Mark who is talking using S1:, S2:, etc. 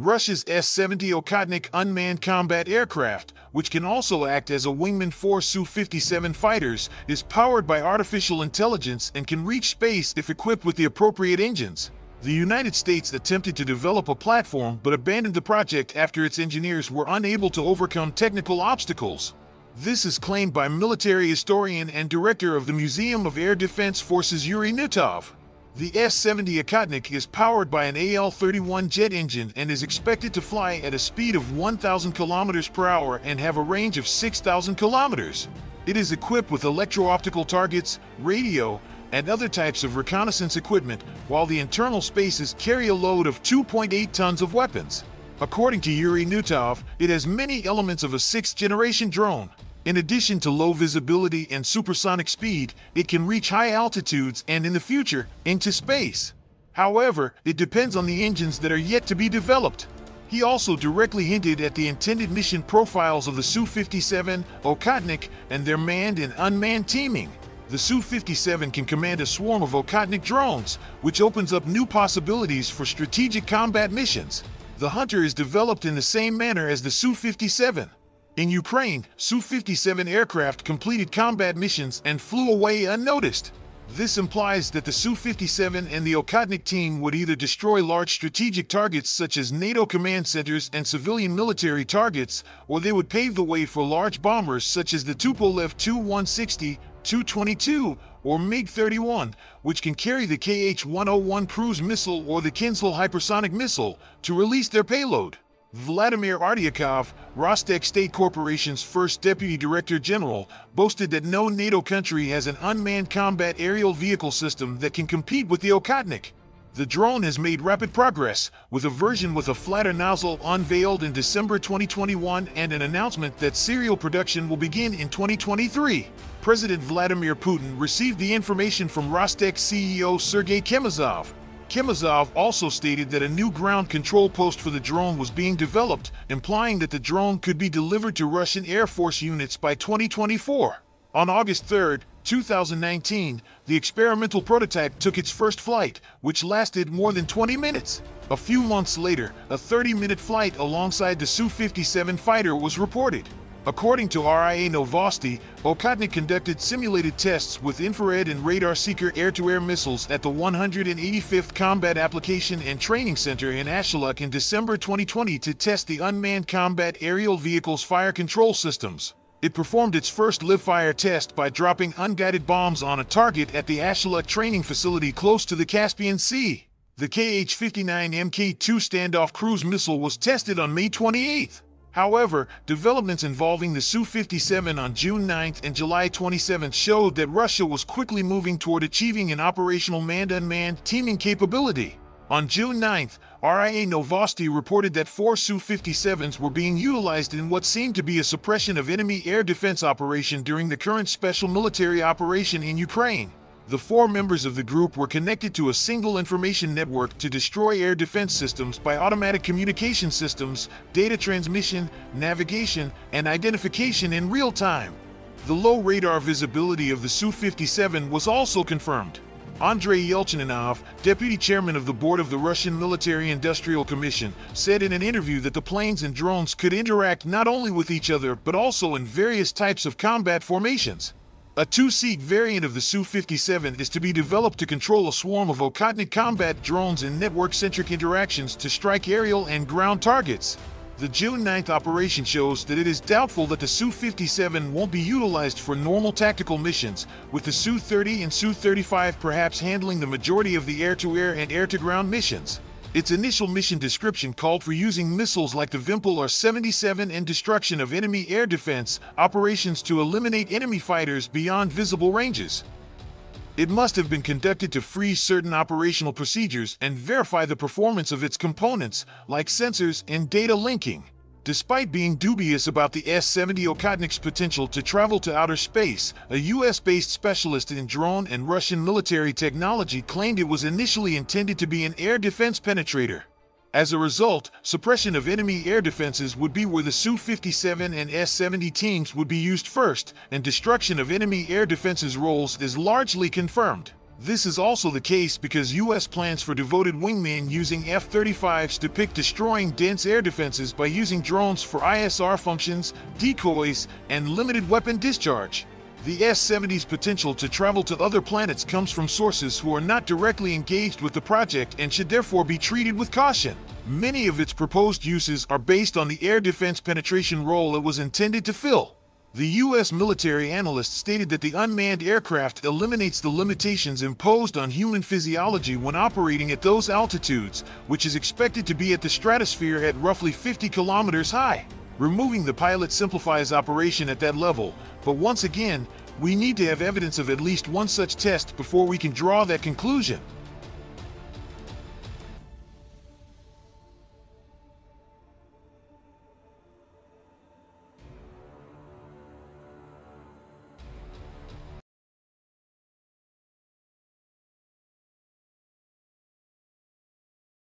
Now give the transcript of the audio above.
S1: Russia's S-70 Okhotnik unmanned combat aircraft, which can also act as a wingman for Su-57 fighters, is powered by artificial intelligence and can reach space if equipped with the appropriate engines. The United States attempted to develop a platform but abandoned the project after its engineers were unable to overcome technical obstacles. This is claimed by military historian and director of the Museum of Air Defense Forces Yuri Knutov. The S-70 Okhotnik is powered by an AL-31 jet engine and is expected to fly at a speed of 1,000 kilometers per hour and have a range of 6,000 kilometers. It is equipped with electro-optical targets, radio, and other types of reconnaissance equipment, while the internal spaces carry a load of 2.8 tons of weapons. According to Yuri Knutov, it has many elements of a sixth-generation drone. In addition to low visibility and supersonic speed, it can reach high altitudes and, in the future, into space. However, it depends on the engines that are yet to be developed. He also directly hinted at the intended mission profiles of the Su-57, Okhotnik, and their manned and unmanned teaming. The Su-57 can command a swarm of Okhotnik drones, which opens up new possibilities for strategic combat missions. The Hunter is developed in the same manner as the Su-57. In Ukraine, Su-57 aircraft completed combat missions and flew away unnoticed. This implies that the Su-57 and the Okhotnik team would either destroy large strategic targets such as NATO command centers and civilian military targets, or they would pave the way for large bombers such as the Tupolev Tu-160, Tu-22, or MiG-31, which can carry the KH-101 cruise missile or the Kinzhal hypersonic missile, to release their payload. Vladimir Artyakov, Rostec State Corporation's first Deputy Director General, boasted that no NATO country has an unmanned combat aerial vehicle system that can compete with the Okhotnik. The drone has made rapid progress, with a version with a flatter nozzle unveiled in December 2021 and an announcement that serial production will begin in 2023. President Vladimir Putin received the information from Rostec CEO Sergei Kemezov. Kemezov also stated that a new ground control post for the drone was being developed, implying that the drone could be delivered to Russian Air Force units by 2024. On August 3, 2019, the experimental prototype took its first flight, which lasted more than 20 minutes. A few months later, a 30-minute flight alongside the Su-57 fighter was reported. According to RIA Novosti, Okhotnik conducted simulated tests with infrared and radar seeker air-to-air missiles at the 185th Combat Application and Training Center in Ashuluk in December 2020 to test the unmanned combat aerial vehicle's fire control systems. It performed its first live-fire test by dropping unguided bombs on a target at the Ashuluk training facility close to the Caspian Sea. The KH-59 Mk-2 standoff cruise missile was tested on May 28. However, developments involving the Su-57 on June 9 and July 27 showed that Russia was quickly moving toward achieving an operational manned-unmanned teaming capability. On June 9th, RIA Novosti reported that four Su-57s were being utilized in what seemed to be a suppression of enemy air defense operation during the current special military operation in Ukraine. The four members of the group were connected to a single information network to destroy air defense systems by automatic communication systems, data transmission, navigation, and identification in real time. The low radar visibility of the Su-57 was also confirmed. Andrei Yelchaninov, deputy chairman of the board of the Russian Military Industrial Commission, said in an interview that the planes and drones could interact not only with each other but also in various types of combat formations. A two-seat variant of the Su-57 is to be developed to control a swarm of Okhotnik combat drones in network-centric interactions to strike aerial and ground targets. The June 9th operation shows that it is doubtful that the Su-57 won't be utilized for normal tactical missions, with the Su-30 and Su-35 perhaps handling the majority of the air-to-air -air and air-to-ground missions. Its initial mission description called for using missiles like the Vimpel R-77 and destruction of enemy air defense operations to eliminate enemy fighters beyond visible ranges. It must have been conducted to freeze certain operational procedures and verify the performance of its components, like sensors and data linking. Despite being dubious about the S-70 Okhotnik's potential to travel to outer space, a US-based specialist in drone and Russian military technology claimed it was initially intended to be an air defense penetrator. As a result, suppression of enemy air defenses would be where the Su-57 and S-70 teams would be used first, and destruction of enemy air defenses roles is largely confirmed. This is also the case because U.S. plans for devoted wingmen using F-35s depict destroying dense air defenses by using drones for ISR functions, decoys, and limited weapon discharge. The S-70's potential to travel to other planets comes from sources who are not directly engaged with the project and should therefore be treated with caution. Many of its proposed uses are based on the air defense penetration role it was intended to fill. The U.S. military analyst stated that the unmanned aircraft eliminates the limitations imposed on human physiology when operating at those altitudes, which is expected to be at the stratosphere at roughly 50 kilometers high. Removing the pilot simplifies operation at that level, but once again, we need to have evidence of at least one such test before we can draw that conclusion.